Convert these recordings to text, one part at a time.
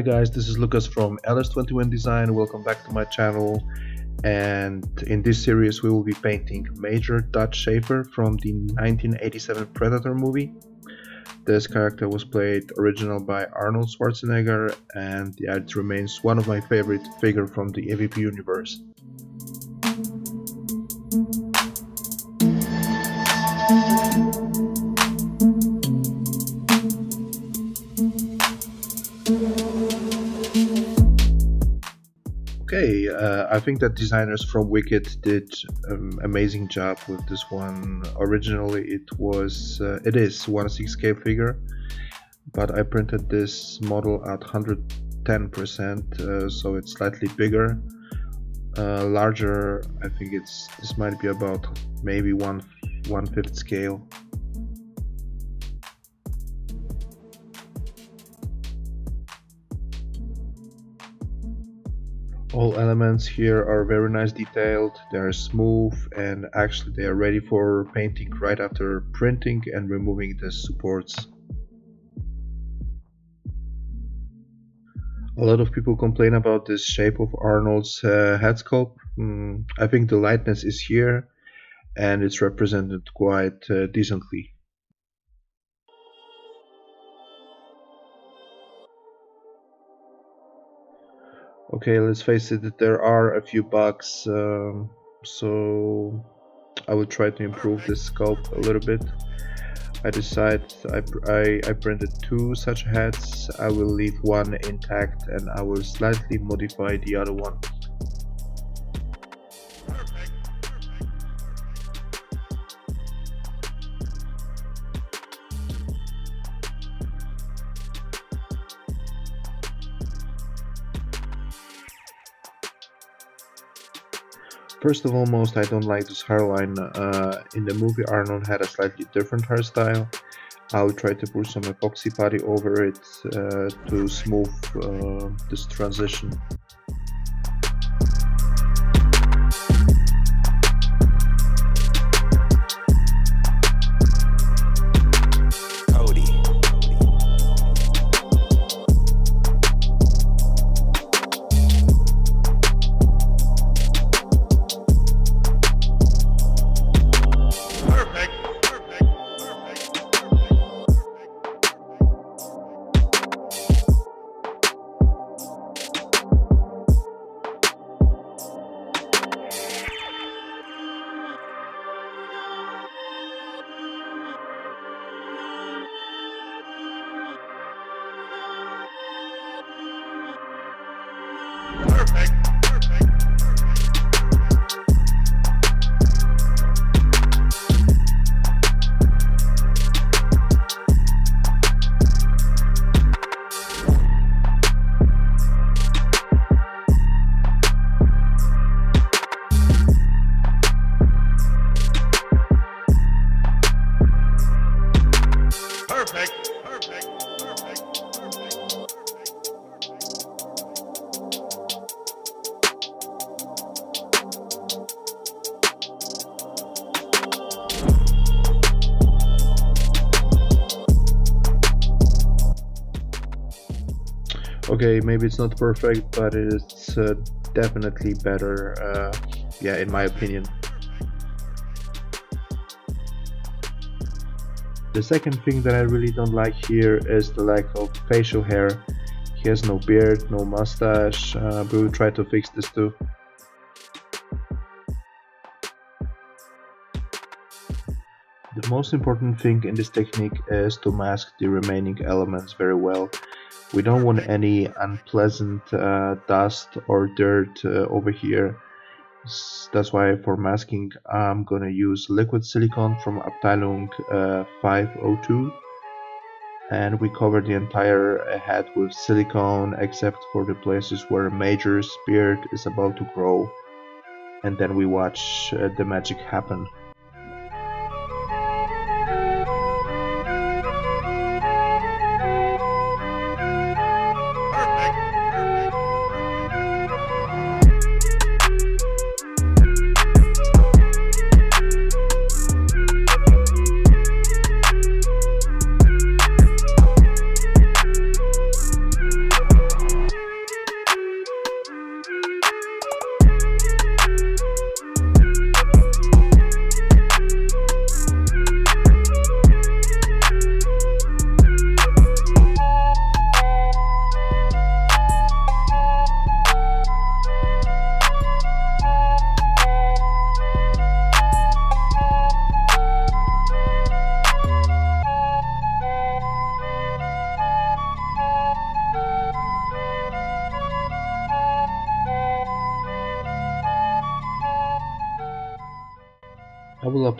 Hi guys, this is Lucas from LS21 Design. Welcome back to my channel. And in this series, we will be painting Major Dutch Schaefer from the 1987 Predator movie. This character was played original by Arnold Schwarzenegger, and yeah, it remains one of my favorite figure from the AVP universe. Okay, uh, I think that designers from Wicked did an amazing job with this one. Originally, it was uh, it is 1/6K figure, but I printed this model at 110%, uh, so it's slightly bigger, uh, larger. I think it's this might be about maybe one one fifth scale. All elements here are very nice detailed they are smooth and actually they are ready for painting right after printing and removing the supports. A lot of people complain about this shape of Arnold's uh, head sculpt. Mm, I think the lightness is here and it's represented quite uh, decently okay let's face it there are a few bugs um, so I will try to improve this sculpt a little bit. I decided I, I, I printed two such heads I will leave one intact and I will slightly modify the other one First of all, most I don't like this hairline. Uh, in the movie, Arnold had a slightly different hairstyle. I'll try to put some epoxy putty over it uh, to smooth uh, this transition. Okay maybe it's not perfect but it's uh, definitely better uh, yeah in my opinion. The second thing that I really don't like here is the lack of facial hair. He has no beard no mustache uh, we will try to fix this too most important thing in this technique is to mask the remaining elements very well. We don't want any unpleasant uh, dust or dirt uh, over here. That's why for masking I'm gonna use liquid silicone from Abteilung uh, 502 and we cover the entire head with silicone except for the places where major beard is about to grow. And then we watch uh, the magic happen.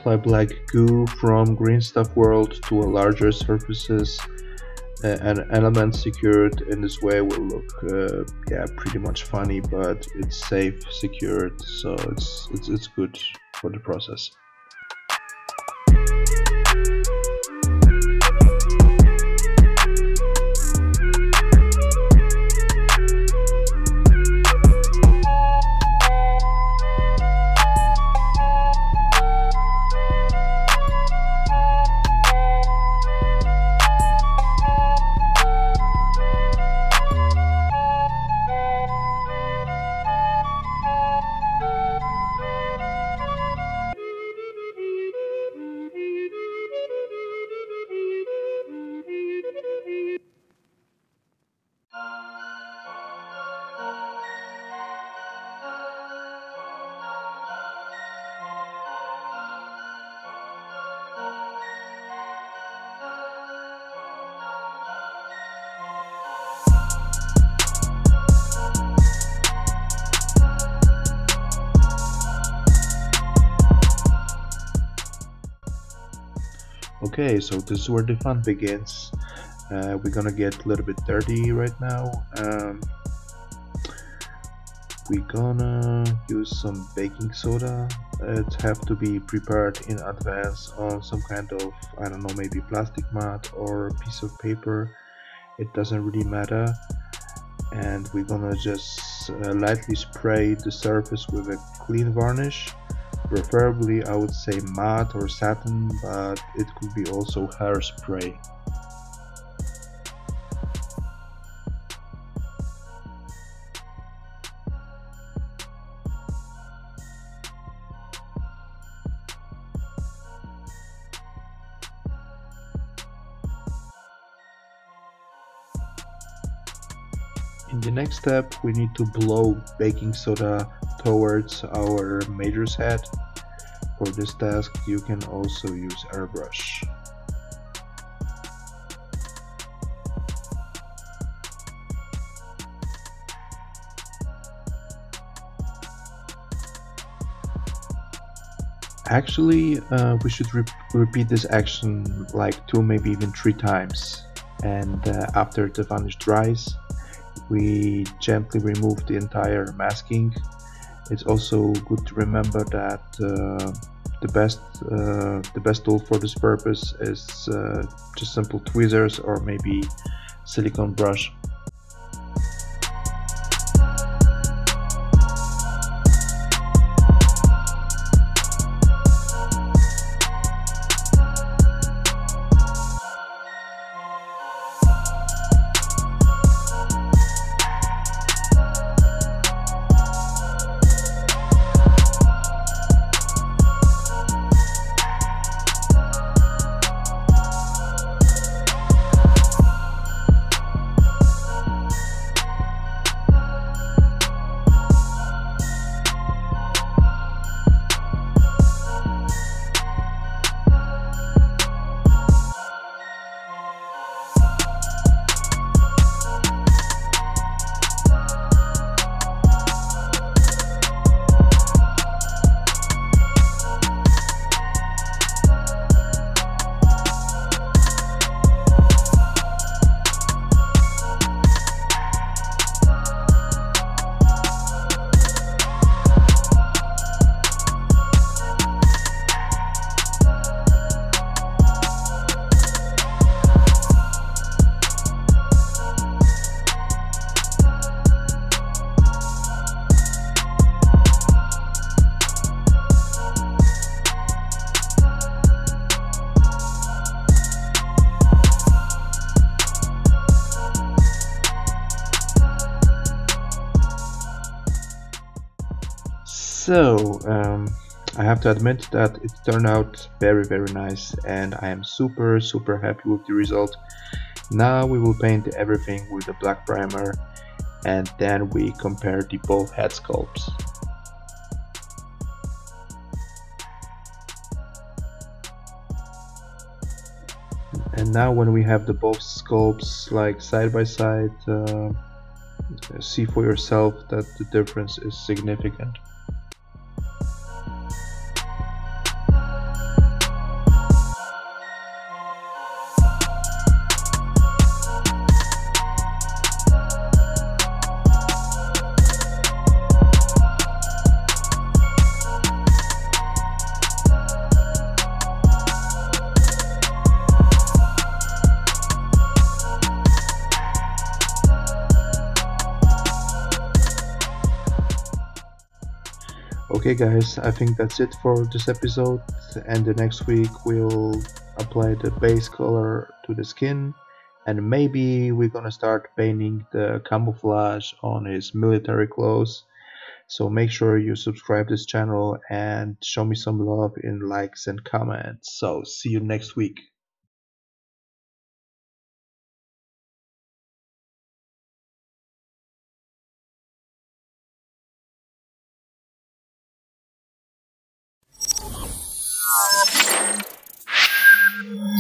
Apply black goo from green stuff world to a larger surfaces uh, and elements secured in this way will look uh, yeah pretty much funny but it's safe secured so it's it's, it's good for the process Okay, so this is where the fun begins. Uh, we're gonna get a little bit dirty right now. Um, we're gonna use some baking soda. It have to be prepared in advance on some kind of, I don't know, maybe plastic mat or a piece of paper. It doesn't really matter. And we're gonna just uh, lightly spray the surface with a clean varnish Preferably I would say matte or satin, but it could be also hairspray. In the next step we need to blow baking soda towards our major's head. For this task you can also use airbrush. Actually, uh, we should re repeat this action like two, maybe even three times. And uh, after the varnish dries, we gently remove the entire masking it's also good to remember that uh, the best uh, the best tool for this purpose is uh, just simple tweezers or maybe silicone brush So, um, I have to admit that it turned out very very nice and I am super super happy with the result. Now we will paint everything with the black primer and then we compare the both head sculpts. And now when we have the both sculpts like side by side, uh, see for yourself that the difference is significant. Okay guys, I think that's it for this episode. And the next week we'll apply the base color to the skin. And maybe we're gonna start painting the camouflage on his military clothes. So make sure you subscribe this channel and show me some love in likes and comments. So see you next week Mm-hmm.